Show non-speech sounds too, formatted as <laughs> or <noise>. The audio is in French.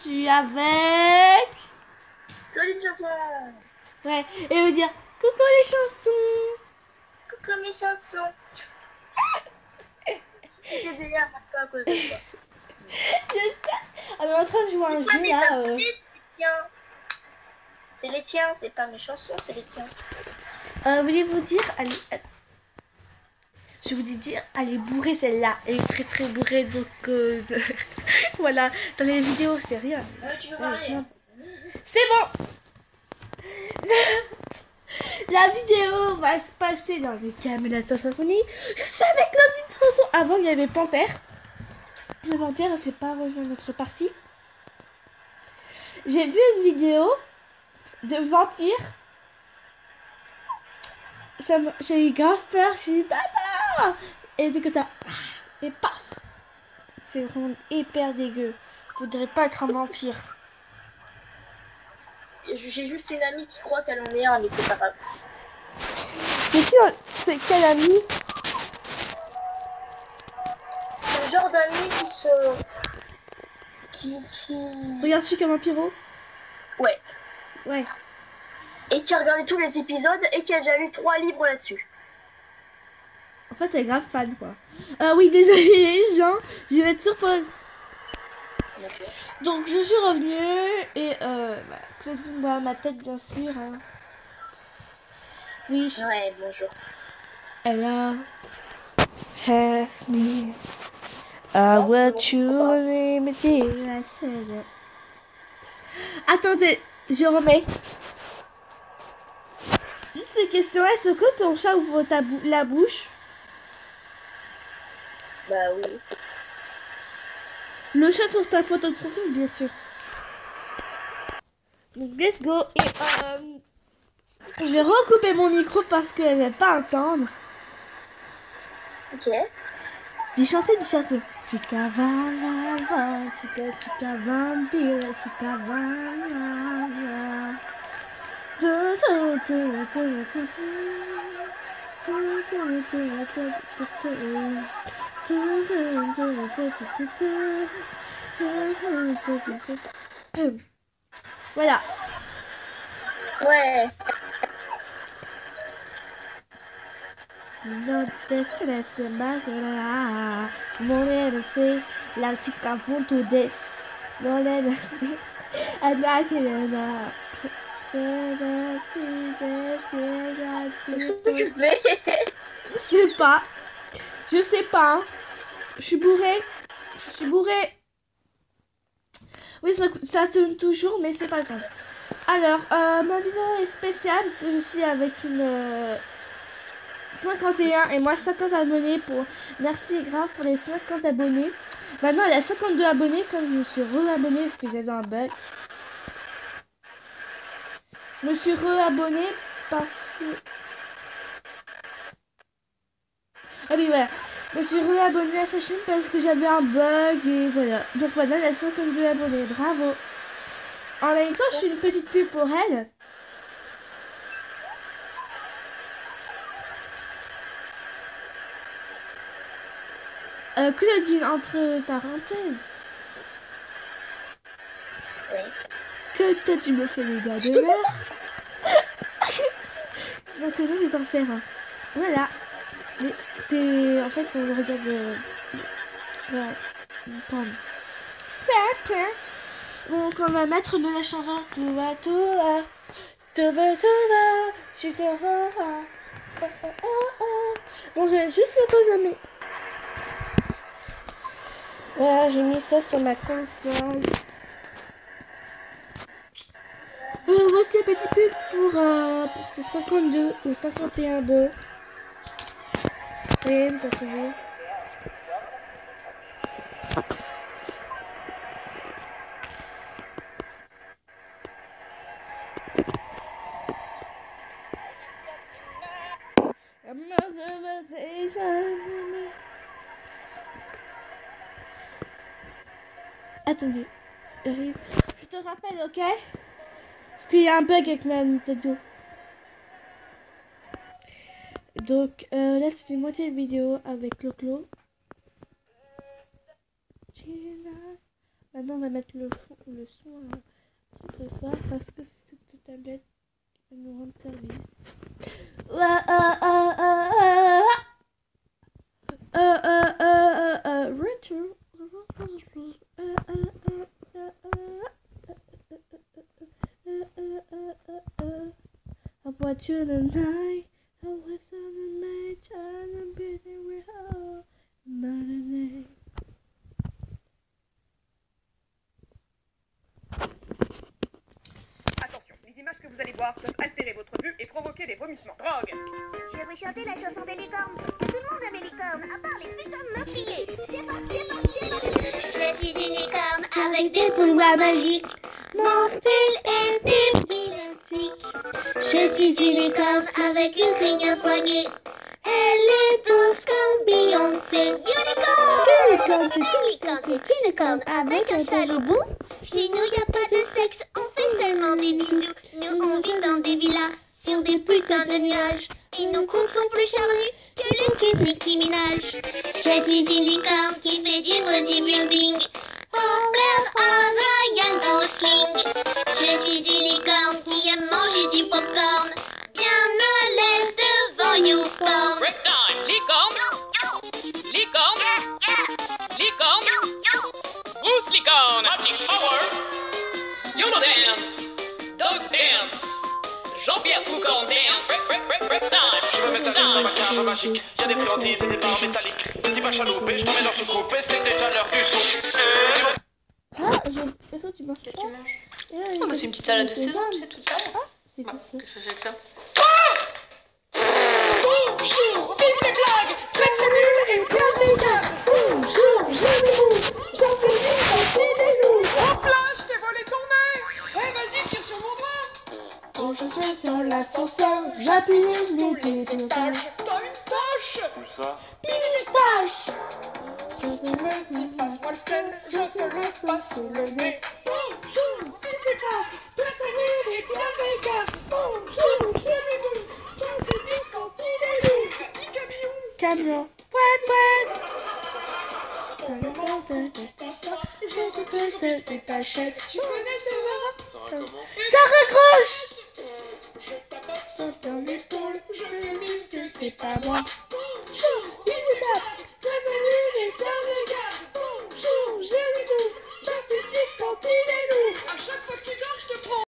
suis avec. Jolie chanson. Ouais, et veut dire coucou les chansons. Coucou mes chansons. <laughs> J'ai déjà à cause de toi. On est en train de jouer à un jeu là. euh. c'est les tiens. C'est les tiens, c'est pas mes chansons, c'est les tiens. Euh, Voulez-vous dire, allez, euh, je vous dis dire, elle est bourrée celle-là. Elle est très très bourrée donc euh, <laughs> <laughs> voilà. Dans les vidéos c'est rien. C'est bon. <laughs> La vidéo va se passer dans le Camélia Symphonie. Je suis avec chanson. Avant il y avait Panthère. Le Panthère elle s'est pas rejoint notre partie. J'ai vu une vidéo de vampire. J'ai eu grave peur. J'ai dit papa. Et c'est que ça. Et paf. C'est vraiment hyper dégueu. Je voudrais pas être un vampire. J'ai juste une amie qui croit qu'elle en est un, mais c'est pas grave. C'est qui C'est quel ami C'est le genre d'amis qui se. qui. qui... Regarde Chica Vampiro Ouais. Ouais. Et qui a regardé tous les épisodes et qui a déjà lu trois livres là-dessus. En fait, elle est grave fan, quoi. Euh, oui, <laughs> désolé les gens, sur pause. Donc, je suis revenue et euh, bah, Claudine ma tête, bien sûr. hein. Oui, je- Ouais, bonjour. Hello. Ask me. I limited. I said it. Attendez, je remets. Ces questions, est-ce que ton chat ouvre ta bou- la bouche? Bah oui. Le chat sur ta photo de profil, bien sûr. Donc, let's go. Et euh, je vais recouper mon micro parce qu'elle ne va pas entendre. Ok. J'ai chanté une chanson. Chica va, chica chica vampire, chica va Voilà. Ouais. No te sé, la chica des. No le Anagrena. Qu'est-ce que tu fais? Je sais pas. Je sais pas. Je suis bourrée. Je suis bourrée. Oui, ça, sonne toujours, mais c'est pas grave. Alors, euh, ma vidéo est spéciale parce que je suis avec une euh, 51 et moi 50 abonnés pour. Merci grave pour les 50 abonnés. Maintenant, elle a 52 abonnés comme je me suis re-abonnée parce que j'avais un bug. Je me suis re-abonnée parce que. Ah oui, voilà. Je me suis réabonnée à sa chaîne parce que j'avais un bug et voilà. Donc maintenant, elle a 52 abonnés. Bravo. En même temps, je suis une petite pub pour elle. Euh, Claudine, entre parenthèses. Ouais. Que toi, tu me fais les doigts de l'heure. <laughs> Maintenant, je vais t'en faire un. Voilà. C'est... En fait, on regarde... euh, Voilà. Donc, on va mettre de la chanson. Tout va, tout va. Tout va, tout va. Oh, oh. Oh. Bon, je vais juste le poser. Voilà, j'ai mis ça sur ma console. Euh, voici un petit pub pour, euh, ces 52 ou 51 2. Et vous trouvez. Attendez. Je te rappelle, ok? Parce qu'il y a un bug avec ma Nintendo. Donc euh, là, c'était une moitié de vidéo avec Clo-Clo. Gina. Maintenant, on va mettre le, fond, le son euh, parce que c'est cette tablette qui va nous rendre service. Euh, euh, euh, euh, I want you tonight. I was on the night, trying to be there with her. Attention, les images que vous allez voir peuvent altérer votre vue et provoquer des vomissements. Drogue Je vais chanter la chanson des licornes, parce que tout le monde aime les licornes, à part les putains de meurtriers. C'est parti, c'est parti, c'est parti. Je suis une licorne avec des pouvoirs magiques. Mon style est Je suis une licorne avec une crinière soignée. Elle est douce comme Beyoncé. Unicorn! Unicorn, c'est une corne avec un châle au bout. Chez nous, y a pas de sexe, on fait seulement des bisous. Nous, on vit dans des villas, sur des putains de nuages. Et nos coups sont plus charnus que le cul de Nicki Minaj. Je suis une licorne qui fait du bodybuilding. Ryan Gosling. Je suis une licorne qui aime manger du popcorn. Bien à l'aise devant YouPorn. Break time Licorne. Licorne. Licorne. Bruce Licorne. Magic Power. YOLO Dance. Dog Dance. Jean-Pierre Foucault Dance. Break, break, break, break time Mets à l'aise dans ma cave magique. Y'a des friandises et des barres métalliques. Petit machin loupé, je mets dans ce soucoupe et c'est déjà l'heure du son. Ah, je... est-ce que tu manges Qu'est-ce que tu manges Ah bah c'est une petite salade de sésame, c'est tout ça. C'est Bah, quoi ça Qu'est-ce que c'est que ça Bonjour, vive les blagues Très très nul et bien Bonjour, j'aime J'en Quand je suis dans l'ascenseur, j'appuie les Les étages, t'as une tâche. Où ça. Pistache Si tu me dis passe-moi le sel, je te le passe sous le nez Bonjour, vive les blagues Très très nul et bien méga Bonjour, J'en fais vite quand il est lourd Camion Pouet, pouet Je te fais des tachettes Tu connais comment? Bad one.